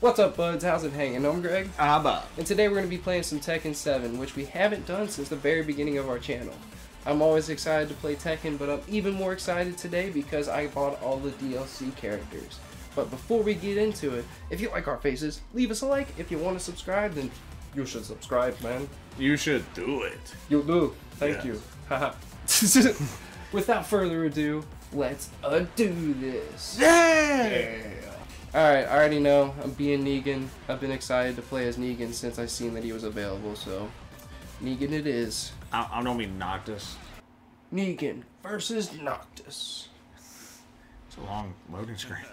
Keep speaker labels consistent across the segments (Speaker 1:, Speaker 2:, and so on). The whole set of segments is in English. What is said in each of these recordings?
Speaker 1: What's up, buds? How's it hanging? I'm Greg,
Speaker 2: Ah, Bob.
Speaker 1: and today we're going to be playing some Tekken 7, which we haven't done since the very beginning of our channel. I'm always excited to play Tekken, but I'm even more excited today because I bought all the DLC characters. But before we get into it, if you like our faces, leave us a like. If you want to subscribe, then you should subscribe, man.
Speaker 2: You should do it.
Speaker 1: You do. Thank
Speaker 2: Yes.
Speaker 1: you. Haha. Without further ado, let's uh, do this.
Speaker 2: Yeah.
Speaker 1: Alright, I already know. I'm being Negan. I've been excited to play as Negan since I seen that he was available, so Negan it is.
Speaker 2: I, I don't mean Noctis.
Speaker 1: Negan versus Noctis.
Speaker 2: It's a long loading screen.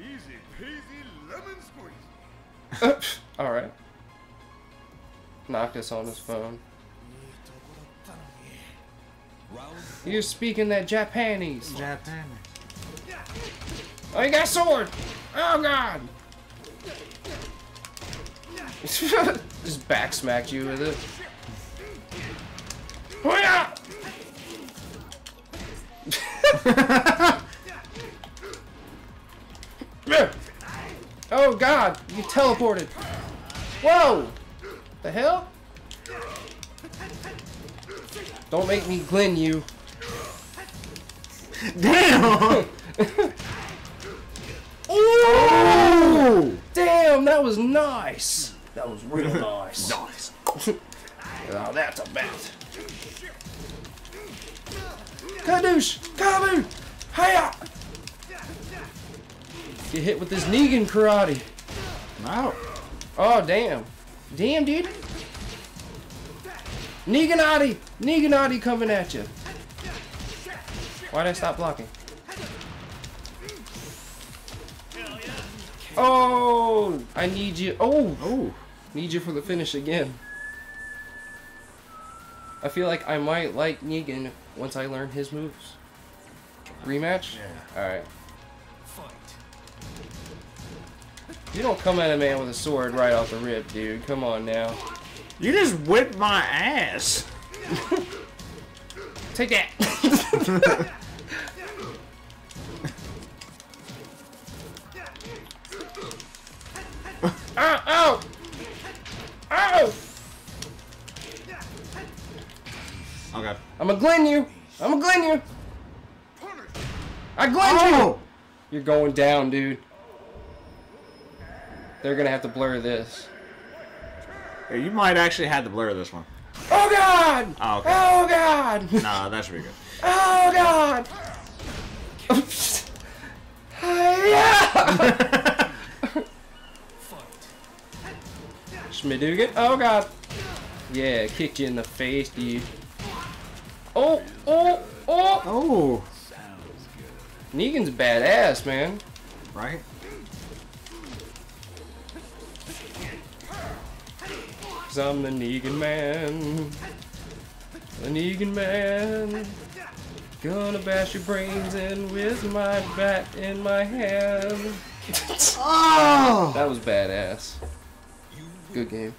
Speaker 3: Easy peasy lemon squeeze.
Speaker 1: Alright. Noctis on his phone. You're speaking that Japanese.
Speaker 2: Japan.
Speaker 1: Oh, you got a sword! Oh, God! Just back smacked you with it. Oh, yeah! oh, God! You teleported! Whoa! The hell? Don't make me Glen you.
Speaker 2: Damn!
Speaker 1: Oh! Damn, that was nice. That was real nice.
Speaker 2: nice.
Speaker 1: Now that's a bet. Kadoosh! Kabu! Hiya! Get hit with this Negan karate.
Speaker 2: No.
Speaker 1: Oh, damn. Damn, dude. Neganati! Neganati coming at you. Why'd I stop blocking? Oh! I need you. Oh!
Speaker 2: Oh.
Speaker 1: Need you for the finish again. I feel like I might like Negan once I learn his moves. Rematch?
Speaker 2: Yeah.
Speaker 1: Alright. Fight You don't come at a man with a sword right off the rip, dude. Come on now.
Speaker 2: You just whipped my ass.
Speaker 1: Take that! ow! Ow! Ow!
Speaker 2: Okay.
Speaker 1: I'm gonna glen you! I'm gonna glen you! I glen you!
Speaker 2: Oh!
Speaker 1: You're going down, dude. They're gonna have to blur this.
Speaker 2: Yeah, you might actually have to blur this one.
Speaker 1: Oh god!
Speaker 2: Oh, okay.
Speaker 1: Oh god!
Speaker 2: Nah, that should be good.
Speaker 1: Oh god! Hiya! Schmidougat? Oh god! Yeah, kicked you in the face, dude. Oh, oh, oh!
Speaker 2: Oh. Sounds good.
Speaker 1: Negan's badass, man.
Speaker 2: Right?
Speaker 1: Cause I'm the Negan man. The Negan man. Gonna bash your brains in with my bat in my hand.
Speaker 2: Oh!
Speaker 1: That was badass. Good game.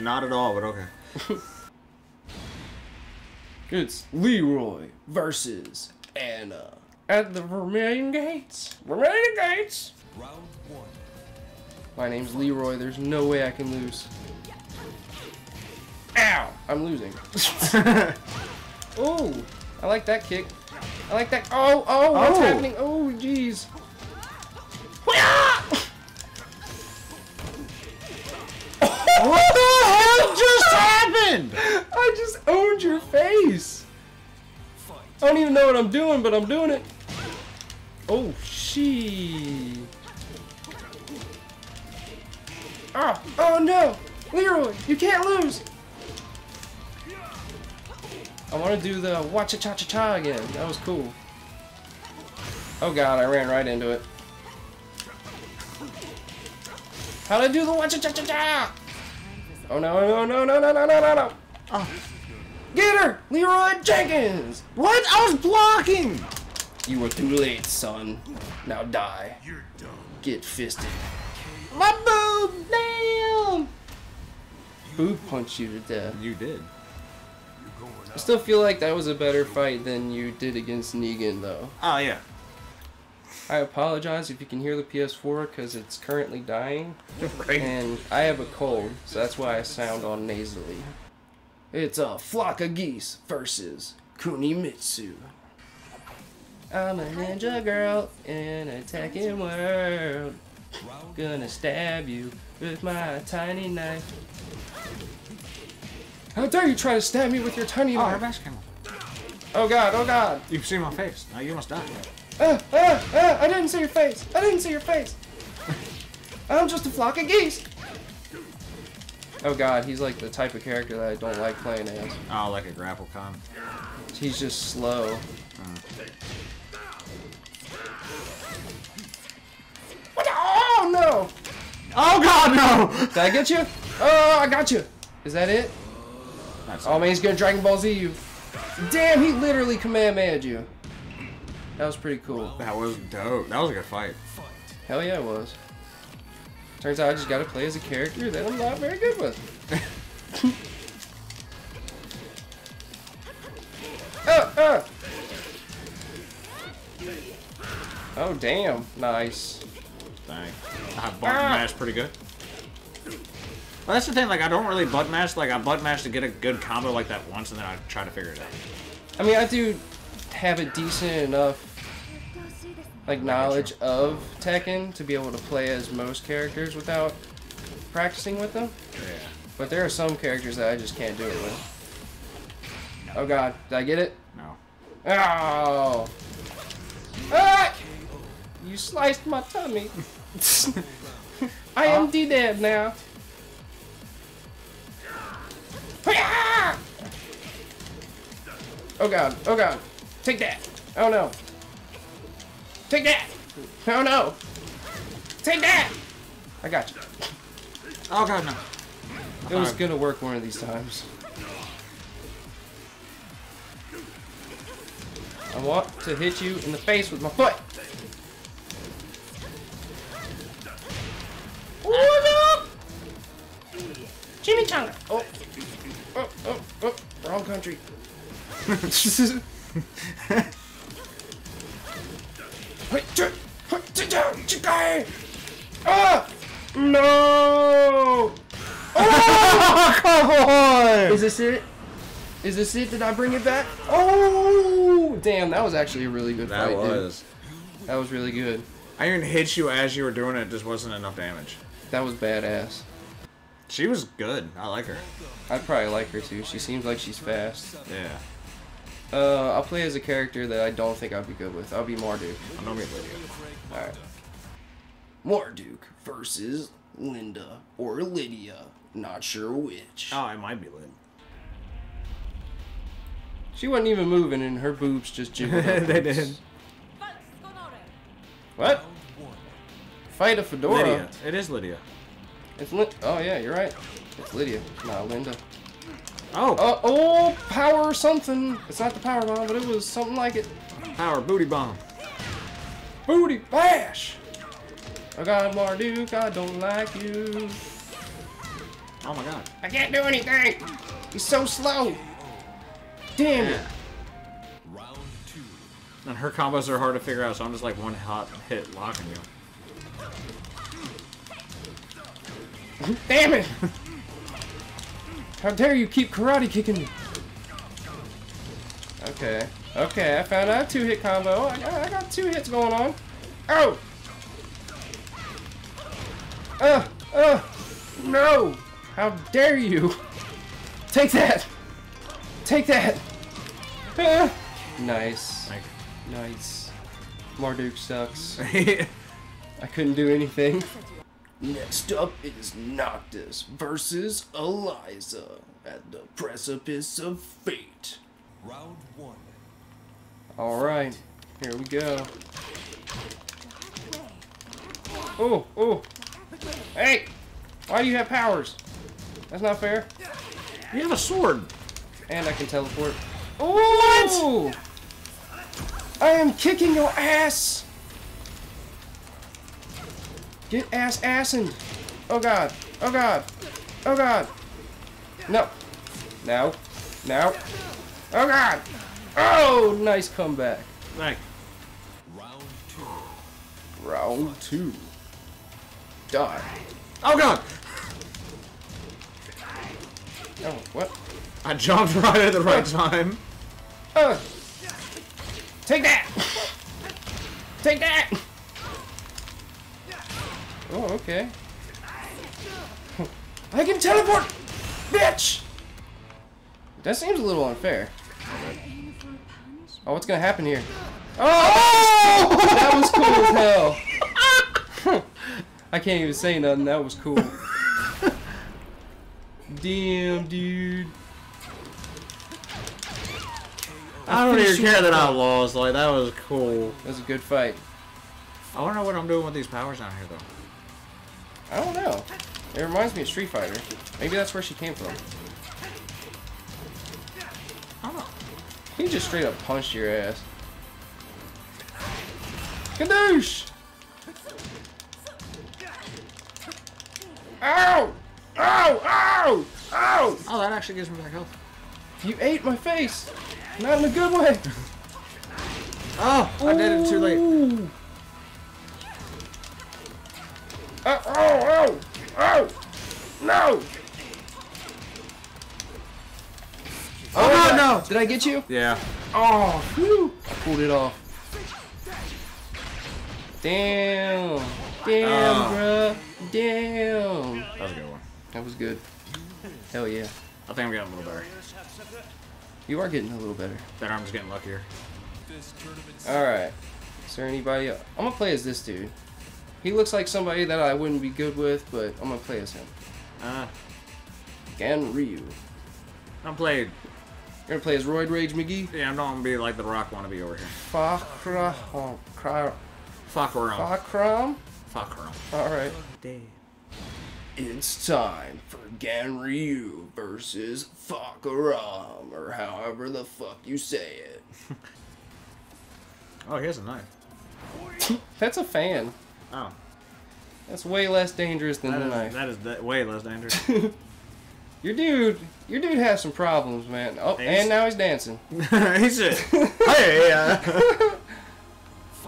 Speaker 2: Not at all, but okay.
Speaker 1: It's Leroy versus Anna at the Vermilion Gates. Vermilion Gates. Round one. My name's Leroy. There's no way I can lose. Ow! I'm losing. oh, I like that kick. I like that. Oh, oh, what's
Speaker 2: Oh.
Speaker 1: happening? Oh, jeez.
Speaker 2: Happened?
Speaker 1: I just owned your face. I don't even know what I'm doing, but I'm doing it. Oh, she. Oh, ah, oh no, Leroy, you can't lose. I want to do the watcha cha cha cha again. That was cool. Oh god, I ran right into it. How'd I do the watcha cha cha cha? Oh no, no, no, no, no, no, no, no, no.
Speaker 2: Oh.
Speaker 1: Get her! Leroy Jenkins!
Speaker 2: What? I was blocking!
Speaker 1: You were too late, son. Now die.
Speaker 3: You're done.
Speaker 1: Get fisted.
Speaker 2: My boob! Damn!
Speaker 1: Boob punch you to death.
Speaker 2: You did.
Speaker 1: I still feel like that was a better fight than you did against Negan, though.
Speaker 2: Oh, yeah.
Speaker 1: I apologize if you can hear the PS4 because it's currently dying,
Speaker 2: right.
Speaker 1: and I have a cold, so that's why I sound all nasally. It's a flock of geese versus Kunimitsu. I'm a ninja girl in a Tekken world. Gonna stab you with my tiny knife. How dare you try to stab me with your tiny
Speaker 2: Oh, her
Speaker 1: knife?
Speaker 2: mask.
Speaker 1: Oh god, oh god.
Speaker 2: You've seen my face. Now you must die.
Speaker 1: Ah, ah, ah, I didn't see your face. I didn't see your face. I'm just a flock of geese. Oh god, he's like the type of character that I don't like playing as.
Speaker 2: Oh, like a grapple con.
Speaker 1: He's just slow. What? Oh no!
Speaker 2: Oh God, no!
Speaker 1: Did I get you? Oh, I got you. Is that it?
Speaker 2: That's
Speaker 1: Oh man, he's gonna Dragon Ball Z you. Damn, he literally Kamehameha'd you. That was pretty cool.
Speaker 2: that was dope. That was a good fight.
Speaker 1: Hell yeah, it was. Turns out I just gotta play as a character that I'm not very good with. uh, uh. Oh, damn. Nice.
Speaker 2: Dang. I button
Speaker 1: Ah.
Speaker 2: mash pretty good. Well, that's the thing. Like, I don't really butt mash. Like, I butt mash to get a good combo like that once, and then I try to figure it out.
Speaker 1: I mean, I do have a decent enough like knowledge of Tekken to be able to play as most characters without practicing with them.
Speaker 2: Yeah.
Speaker 1: But there are some characters that I just can't do it with. Oh god, did I get it?
Speaker 2: No.
Speaker 1: Oh! Ah! You sliced my tummy. I am D-Dab now. Oh god, oh god. Take that. Oh no. Take that. Oh no. Take that. I got you.
Speaker 2: Oh God, no.
Speaker 1: It was
Speaker 2: Alright.
Speaker 1: gonna work one of these times. I want to hit you in the face with my foot. What up? Chimichanga. Oh. Oh, oh, oh. Wrong country. Ah! No! Oh!
Speaker 2: Come on!
Speaker 1: Is this it? Is this it? Did I bring it back? Oh! Damn, that was actually a really good
Speaker 2: That
Speaker 1: fight, dude.
Speaker 2: was.
Speaker 1: That was really good.
Speaker 2: I even hit you as you were doing it. It just wasn't enough damage.
Speaker 1: That was badass.
Speaker 2: She was good. I like her.
Speaker 1: I'd probably like her too. She seems like she's fast.
Speaker 2: Yeah.
Speaker 1: Uh, I'll play as a character that I don't think I'd be good with. I'll be Marduk.
Speaker 2: I'm know me, Lidia.
Speaker 1: Alright. Marduk versus Linda or Lidia. Not sure which.
Speaker 2: Oh, it might be lit.
Speaker 1: She wasn't even moving and her boobs just jiggled.
Speaker 2: They did.
Speaker 1: What? Fight a fedora.
Speaker 2: Lidia. It is Lidia.
Speaker 1: It's Lin- oh yeah, you're right. It's Lidia, not Linda.
Speaker 2: Oh,
Speaker 1: Uh oh, power something. It's not the power bomb, but it was something like it.
Speaker 2: power booty bomb.
Speaker 1: Booty bash. Oh God, Marduk, I don't like you.
Speaker 2: Oh my god.
Speaker 1: I can't do anything. He's so slow. Damn it.
Speaker 2: And her combos are hard to figure out, so I'm just like one hot hit locking you.
Speaker 1: Damn it. How dare you keep karate kicking me? Okay. Okay, I found out a two hit combo. I got, I got two hits going on. Oh! Uh, uh, no! How dare you! Take that! Take that! Uh, nice. Nice. Marduk sucks. I couldn't do anything. Next up is Noctis versus Eliza at the precipice of fate.
Speaker 3: Round one.
Speaker 1: Alright, here we go. Oh, oh. Hey! Why do you have powers? That's not fair.
Speaker 2: you have a sword.
Speaker 1: And I can teleport. Oh! I am kicking your ass! Get ass assened! Oh god! Oh god! Oh god! No! No! No! Oh god! Oh! Nice comeback.
Speaker 2: Like,
Speaker 3: Round two.
Speaker 1: Round two. Die.
Speaker 2: Oh god!
Speaker 1: Oh, what?
Speaker 2: I jumped right at the right time.
Speaker 1: Uh, take that! Take that! Oh, okay. I can teleport! Bitch! That seems a little unfair. Oh, what's gonna happen here? Oh! that was cool as hell. I can't even say nothing. That was cool. Damn, dude.
Speaker 2: I don't even care that I lost. Like, that was cool.
Speaker 1: That was a good fight.
Speaker 2: I wonder what I'm doing with these powers down here, though.
Speaker 1: I don't know. It reminds me of Street Fighter. Maybe that's where she came from. He just straight up punched your ass. Kadoosh! Ow! Ow! Ow! Ow!
Speaker 2: Oh, that actually gives me back health.
Speaker 1: You ate my face! Not in a good way!
Speaker 2: Oh, I did it too late.
Speaker 1: Oh! Ow! Ow! No!
Speaker 2: Oh,
Speaker 1: did I-
Speaker 2: no!
Speaker 1: Did I get you?
Speaker 2: Yeah.
Speaker 1: Oh, whew. I pulled it off. Damn. Damn,
Speaker 2: Oh.
Speaker 1: bruh. Damn.
Speaker 2: That was a good one.
Speaker 1: That was good. Hell yeah.
Speaker 2: I think I'm getting a little better.
Speaker 1: You are getting a little better.
Speaker 2: That arm's getting luckier.
Speaker 1: Alright. Is there anybody else? I'm gonna play as this dude. He looks like somebody that I wouldn't be good with, but I'm gonna play as him.
Speaker 2: Uh,
Speaker 1: Gan Ryu.
Speaker 2: I'm played.
Speaker 1: You're gonna play as Roid Rage McGee?
Speaker 2: Yeah, I'm not gonna be like the Rock wannabe over here.
Speaker 1: Fakra. Oh, Kra-
Speaker 2: Fuck around.
Speaker 1: Fakram?
Speaker 2: Fuck around.
Speaker 1: Alright. It's time for Ganryu versus Fakaram, or however the fuck you say it.
Speaker 2: Oh, here's a knife.
Speaker 1: That's a fan.
Speaker 2: Oh,
Speaker 1: That's way less dangerous than
Speaker 2: that
Speaker 1: the
Speaker 2: is,
Speaker 1: knife.
Speaker 2: that is de- way less dangerous.
Speaker 1: Your dude, your dude has some problems, man. Oh,
Speaker 2: He's-
Speaker 1: and now he's dancing.
Speaker 2: he said, "Hey." Uh. oh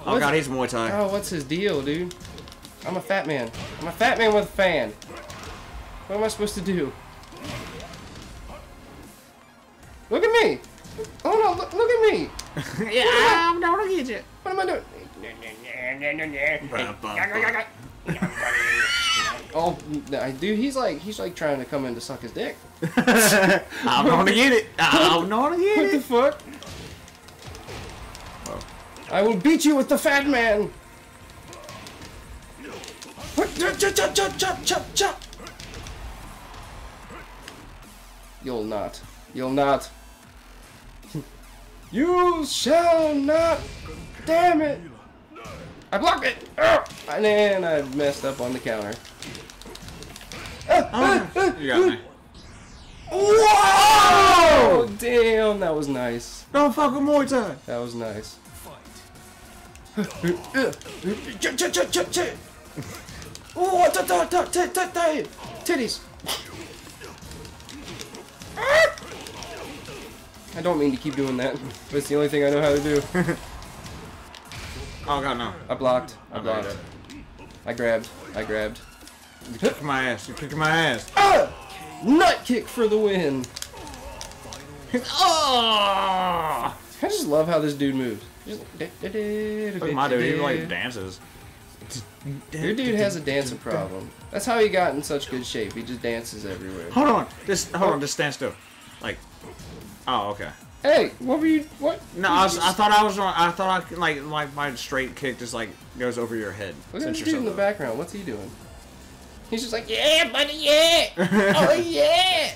Speaker 1: What's-
Speaker 2: god, he's Muay Thai.
Speaker 1: Oh, what's his deal, dude? I'm a fat man. I'm a fat man with a fan. What am I supposed to do? Look at me! Oh no, look, look at me!
Speaker 2: yeah, I'm not gonna get you.
Speaker 1: What am I doing? Oh, nah, dude, he's like he's like trying to come in to suck his dick.
Speaker 2: I'm gonna get it. I'm gonna get it.
Speaker 1: What the
Speaker 2: it.
Speaker 1: fuck? I will beat you with the fat man. You'll not. You'll not. You shall not. Damn it. I blocked it. And then I messed up on the counter. Ah,
Speaker 2: You got me.
Speaker 1: Whoa! Damn, that was nice.
Speaker 2: Don't fuck with Muay Thai.
Speaker 1: That was nice. Oh, titties. I don't mean to keep doing that, but it's the only thing I know how to do.
Speaker 2: Oh god, no.
Speaker 1: I blocked. I blocked. I grabbed. I grabbed.
Speaker 2: You kicked my ass. You kicked my ass.
Speaker 1: Ah! Nut kick for the win.
Speaker 2: Oh!
Speaker 1: I just love how this dude moves. Just-
Speaker 2: Look at my dude. He like dances.
Speaker 1: Your dude has a dancing problem. That's how he got in such good shape. He just dances everywhere.
Speaker 2: Hold on. Just hold on. Just stand still. Like. Oh, okay.
Speaker 1: Hey, what were you? What?
Speaker 2: No, I, was, I thought I was wrong. I thought I could, like like my straight kick just like goes over your head.
Speaker 1: Look at dude in the background. What's he doing? He's just like, yeah, buddy, yeah. oh yeah.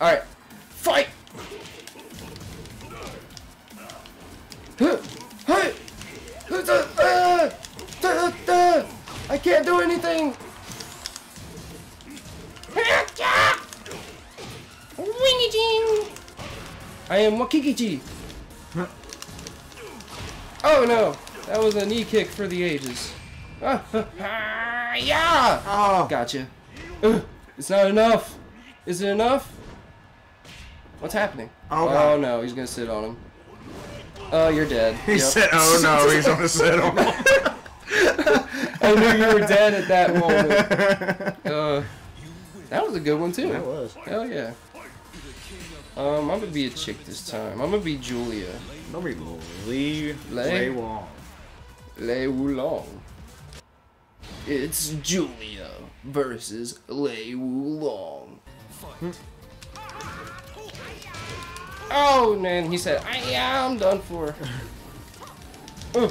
Speaker 1: All right, fight. I can't do anything. Wingy I am Wakikichi. Oh no, that was a knee kick for the ages. Ah, ah, ah, yeah!
Speaker 2: Oh.
Speaker 1: Gotcha. Ugh, it's not enough. Is it enough? What's happening?
Speaker 2: Oh, God.
Speaker 1: no, he's gonna sit on him. Oh, you're dead.
Speaker 2: He
Speaker 1: Yep.
Speaker 2: said, "Oh no, he's gonna sit on." him.
Speaker 1: I knew you were dead at that moment. Uh, that was a good one too.
Speaker 2: That was.
Speaker 1: Hell yeah. Um, I'm gonna be a chick this time. I'm gonna be Julia.
Speaker 2: Nobody Lee
Speaker 1: Lei?
Speaker 2: Wong.
Speaker 1: Lei Wulong. It's Julia versus Lei Wulong. Oh man, he said, "I yeah, I'm done for." Uh.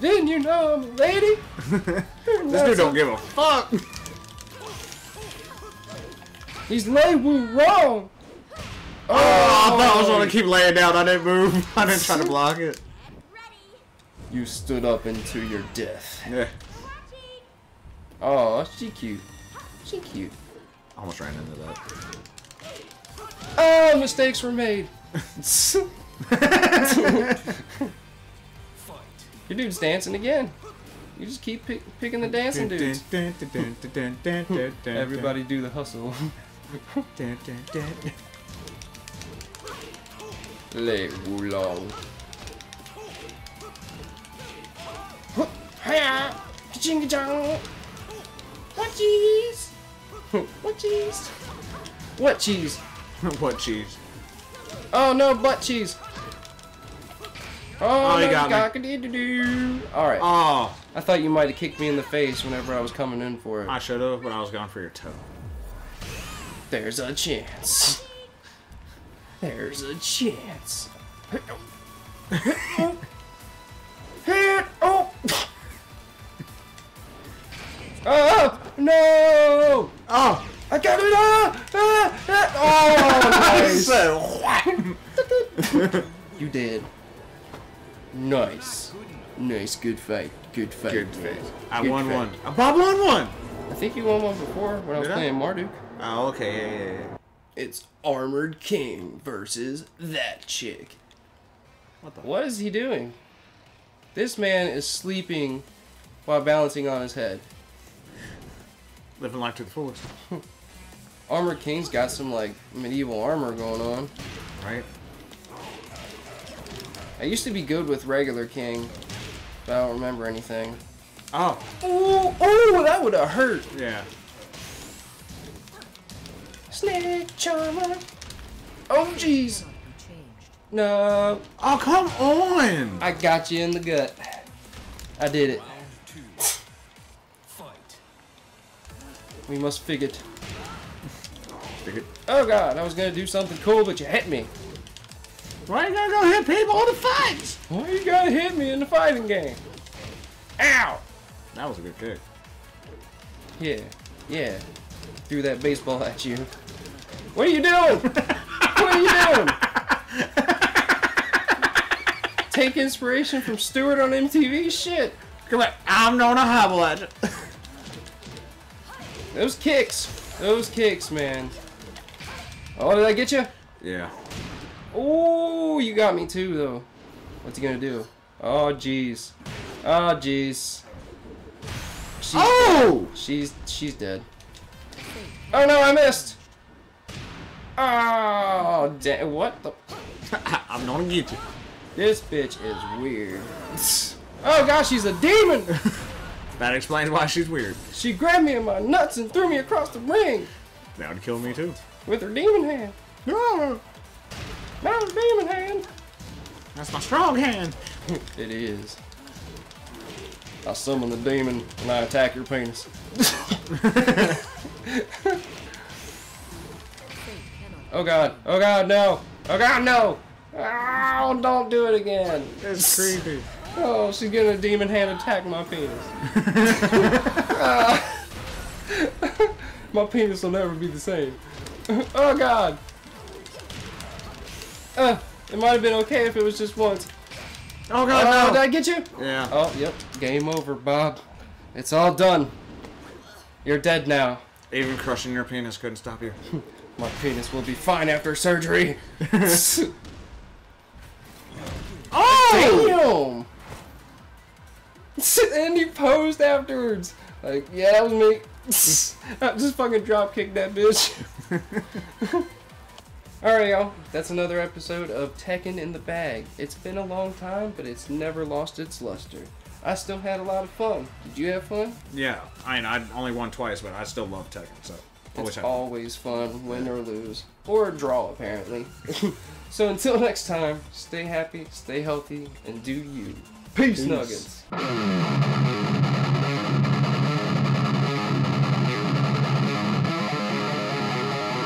Speaker 1: Didn't you know I'm a lady?
Speaker 2: This dude don't give a fuck.
Speaker 1: He's Lei Wulong.
Speaker 2: Oh, I thought I was gonna oh. keep laying down. I didn't move. I didn't try to block it.
Speaker 1: You stood up into your death.
Speaker 2: Yeah.
Speaker 1: Oh, she cute. She cute.
Speaker 2: Almost ran into that.
Speaker 1: Oh, mistakes were made. Your dude's dancing again. You just keep pick, picking the dancing dudes. Everybody do the hustle. Lei Wulong. Hiya! Ka-ching ka-chong! What cheese? what cheese? What cheese?
Speaker 2: what cheese?
Speaker 1: Oh no, butt cheese. Oh,
Speaker 2: Oh, you
Speaker 1: no,
Speaker 2: got me.
Speaker 1: cock-a-dee-doo-doo. All right.
Speaker 2: Oh,
Speaker 1: I thought you might have kicked me in the face whenever I was coming in for it.
Speaker 2: I should have, but I was going for your toe.
Speaker 1: There's a chance. There's a chance. Hit! Oh! Oh no!
Speaker 2: Oh,
Speaker 1: I got it! Ah! Ah! Ah! Oh, nice! You did. Nice. Nice, good fight. Good fight.
Speaker 2: good
Speaker 1: man.
Speaker 2: face. I
Speaker 1: Good
Speaker 2: won
Speaker 1: fight.
Speaker 2: one. I Bob won one.
Speaker 1: I think you won one before when I was
Speaker 2: Did I?
Speaker 1: playing Marduk.
Speaker 2: Oh, okay. Yeah, yeah, yeah.
Speaker 1: It's Armored King versus that chick.
Speaker 2: What the?
Speaker 1: What is he doing? This man is sleeping while balancing on his head.
Speaker 2: Living life to the fullest,
Speaker 1: Armored King's got some like medieval armor going on.
Speaker 2: right?
Speaker 1: I used to be good with regular King, but I don't remember anything.
Speaker 2: Oh,
Speaker 1: Ooh, ooh, that would have hurt.
Speaker 2: yeah.
Speaker 1: Snake charmer. Oh jeez. No,
Speaker 2: Oh, come on.
Speaker 1: I got you in the gut. I did it. We must figure it.
Speaker 2: Stick it.
Speaker 1: Oh god, I was gonna do something cool, but you hit me.
Speaker 2: Why you gotta go hit people in the fights?
Speaker 1: Why you gotta hit me in the fighting game? Ow!
Speaker 2: That was a good kick.
Speaker 1: Yeah, yeah. Threw that baseball at you. What are you doing? what are you doing? Take inspiration from Stewart on MTV? Shit.
Speaker 2: Come on, I'm gonna hobble at you.
Speaker 1: Those kicks. Those kicks, man. Oh, did I get you?
Speaker 2: Yeah.
Speaker 1: Oh, you got me too, though. What's he gonna do? Oh, jeez. Oh, jeez. She's
Speaker 2: Oh!
Speaker 1: She's she's dead. Oh no, I missed. Oh, what the?
Speaker 2: I'm gonna get you.
Speaker 1: This bitch is weird. Oh gosh, she's a demon.
Speaker 2: That explains why she's weird.
Speaker 1: She grabbed me in my nuts and threw me across the ring
Speaker 2: That would kill me too.
Speaker 1: with her demon hand.
Speaker 2: No,
Speaker 1: Not her demon hand.
Speaker 2: that's my strong hand.
Speaker 1: It is. I summon the demon and I attack your penis. Oh god. Oh god, no. Oh god, no. Oh, don't do it again.
Speaker 2: It's creepy.
Speaker 1: Oh, she's getting a demon hand attack my penis. My penis will never be the same. oh god. Uh, it might have been okay if it was just once.
Speaker 2: Oh
Speaker 1: Oh,
Speaker 2: god,
Speaker 1: did
Speaker 2: no.
Speaker 1: I get you?
Speaker 2: Yeah.
Speaker 1: Oh, yep. Game over, Bob. It's all done. You're dead now.
Speaker 2: Even crushing your penis couldn't stop you.
Speaker 1: My penis will be fine after surgery.
Speaker 2: oh!
Speaker 1: Damn! and he posed afterwards. Like, yeah, that was me. I just fucking drop kicked that bitch. Alright, y'all. That's another episode of Tekken in the Bag. It's been a long time, but it's never lost its luster. I still had a lot of fun. Did you have fun?
Speaker 2: Yeah. I mean, I only won twice, but I still love Tekken, so.
Speaker 1: It's always fun, win or lose, or draw, apparently. so until next time, stay happy, stay healthy, and do you. Peace.
Speaker 2: Peace.
Speaker 1: Nuggets.